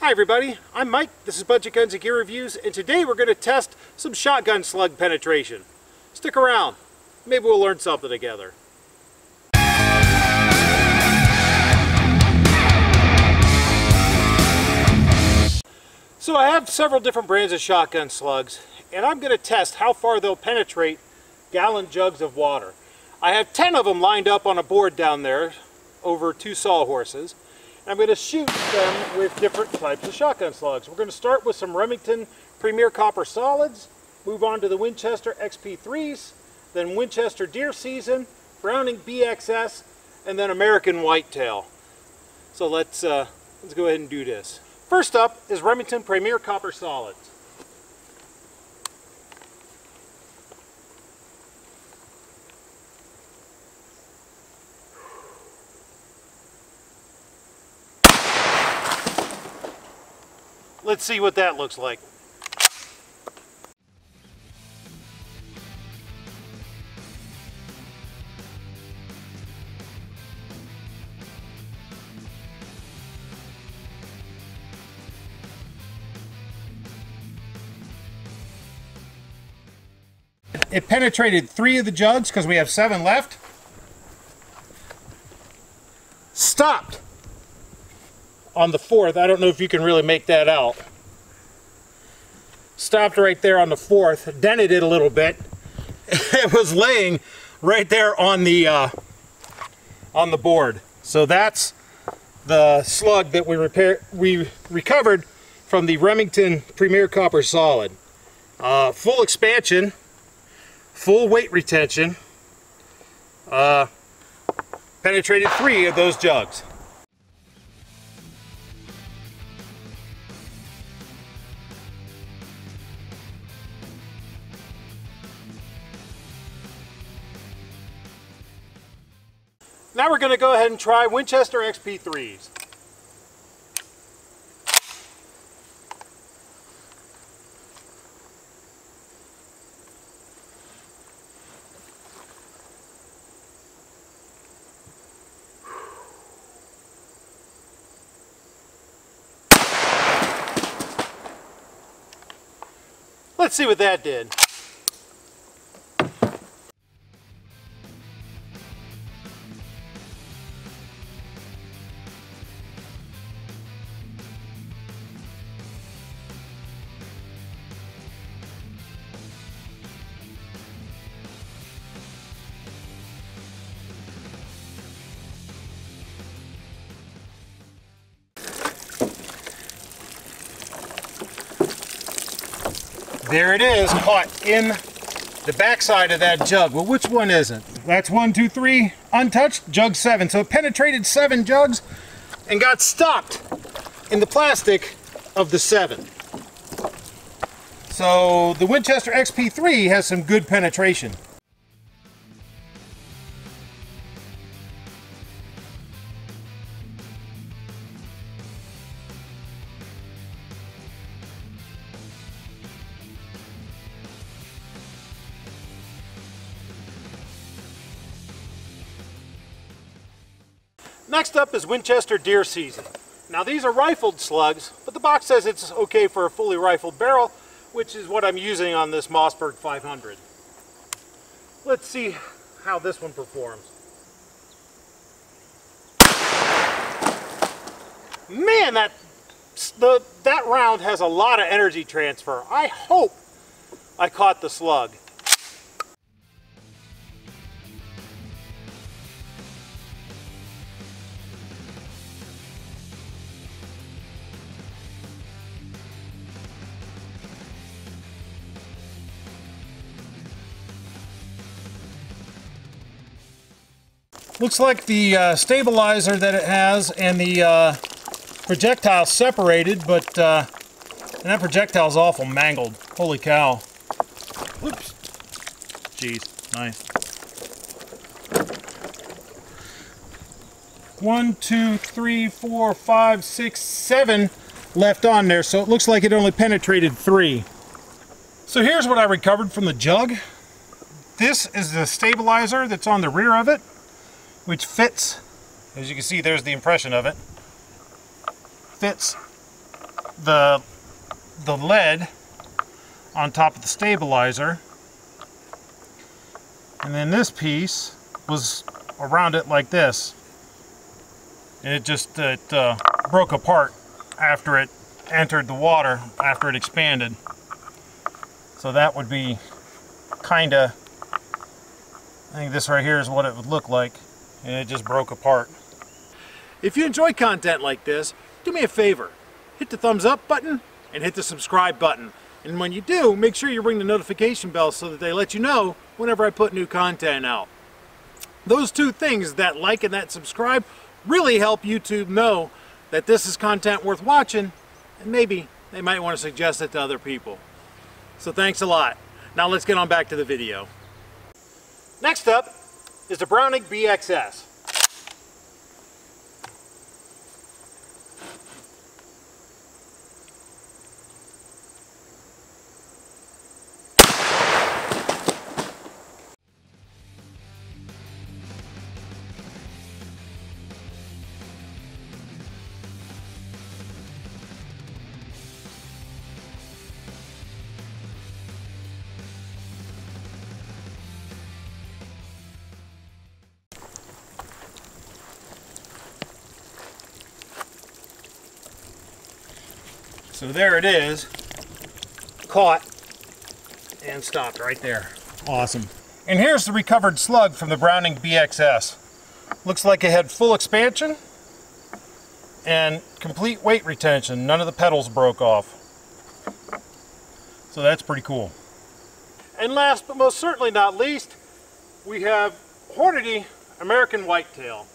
Hi everybody, I'm Mike, this is Budget Guns and Gear Reviews, and today we're going to test some shotgun slug penetration. Stick around, maybe we'll learn something together. So I have several different brands of shotgun slugs, and I'm going to test how far they'll penetrate gallon jugs of water. I have 10 of them lined up on a board down there over two sawhorses. I'm going to shoot them with different types of shotgun slugs. We're going to start with some Remington Premier Copper Solids, move on to the Winchester XP3s, then Winchester Deer Season, Browning BXS, and then American Whitetail. So let's, uh, let's go ahead and do this. First up is Remington Premier Copper Solids. Let's see what that looks like. It penetrated three of the jugs because we have seven left. Stopped on the fourth. I don't know if you can really make that out. Stopped right there on the fourth, dented it a little bit. it was laying right there on the uh, on the board. So that's the slug that we repair we recovered from the Remington Premier Copper Solid. Uh, full expansion, full weight retention. Uh, penetrated three of those jugs. Now we're going to go ahead and try Winchester XP3s. Let's see what that did. There it is, caught in the backside of that jug. Well, which one is it? That's one, two, three, untouched, jug seven. So it penetrated seven jugs and got stopped in the plastic of the seven. So the Winchester XP3 has some good penetration. Next up is Winchester Deer Season. Now these are rifled slugs, but the box says it's okay for a fully rifled barrel, which is what I'm using on this Mossberg 500. Let's see how this one performs. Man, that, the, that round has a lot of energy transfer. I hope I caught the slug. Looks like the uh, stabilizer that it has and the uh, projectile separated, but uh, that projectile's awful mangled. Holy cow. Oops. Jeez, nice. One, two, three, four, five, six, seven left on there, so it looks like it only penetrated three. So here's what I recovered from the jug. This is the stabilizer that's on the rear of it which fits, as you can see there's the impression of it, fits the, the lead on top of the stabilizer. And then this piece was around it like this. And it just it, uh, broke apart after it entered the water, after it expanded. So that would be kind of, I think this right here is what it would look like. And it just broke apart. If you enjoy content like this, do me a favor. Hit the thumbs up button and hit the subscribe button. And when you do, make sure you ring the notification bell so that they let you know whenever I put new content out. Those two things, that like and that subscribe, really help YouTube know that this is content worth watching and maybe they might want to suggest it to other people. So thanks a lot. Now let's get on back to the video. Next up is the Browning BXS. So there it is, caught and stopped right there. Awesome. And here's the recovered slug from the Browning BXS. Looks like it had full expansion and complete weight retention. None of the petals broke off. So that's pretty cool. And last but most certainly not least, we have Hornady American Whitetail.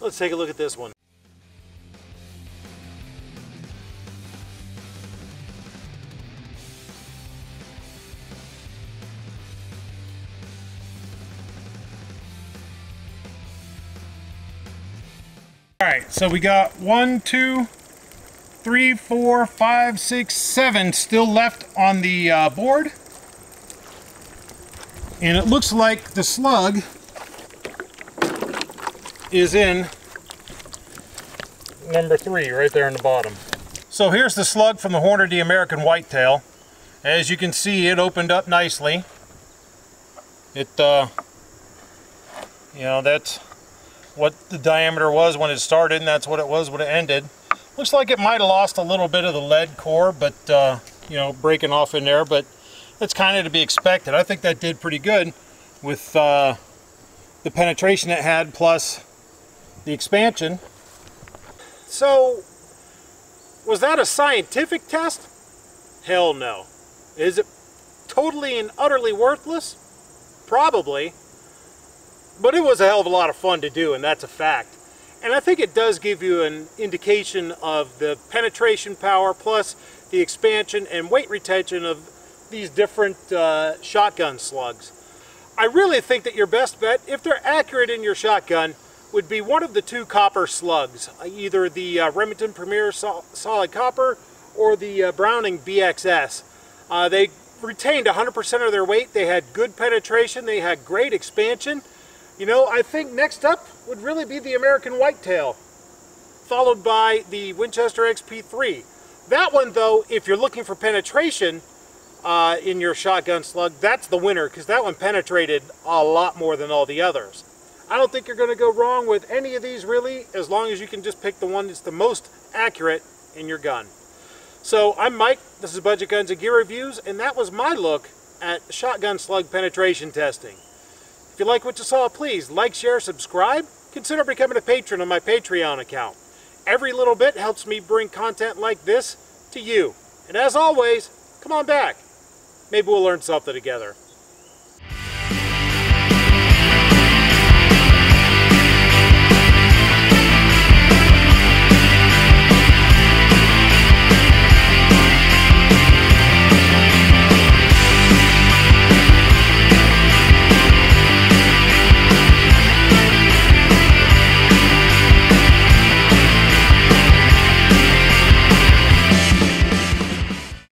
Let's take a look at this one. All right, so we got one, two, three, four, five, six, seven still left on the uh, board. And it looks like the slug is in number three, right there in the bottom. So here's the slug from the Hornady American Whitetail. As you can see, it opened up nicely. It, uh, you know, that's what the diameter was when it started, and that's what it was when it ended. Looks like it might have lost a little bit of the lead core, but, uh, you know, breaking off in there, but that's kind of to be expected. I think that did pretty good with uh, the penetration it had, plus the expansion. So, was that a scientific test? Hell no. Is it totally and utterly worthless? Probably. But it was a hell of a lot of fun to do, and that's a fact. And I think it does give you an indication of the penetration power plus the expansion and weight retention of these different uh, shotgun slugs. I really think that your best bet, if they're accurate in your shotgun, would be one of the two copper slugs, uh, either the uh, Remington Premier Sol Solid Copper or the uh, Browning BXS. Uh, they retained 100% of their weight, they had good penetration, they had great expansion. You know, I think next up would really be the American Whitetail, followed by the Winchester XP3. That one though, if you're looking for penetration uh, in your shotgun slug, that's the winner because that one penetrated a lot more than all the others. I don't think you're going to go wrong with any of these really, as long as you can just pick the one that's the most accurate in your gun. So I'm Mike, this is Budget Guns and Gear Reviews, and that was my look at shotgun slug penetration testing. If you like what you saw, please like, share, subscribe. Consider becoming a patron on my Patreon account. Every little bit helps me bring content like this to you. And as always, come on back. Maybe we'll learn something together.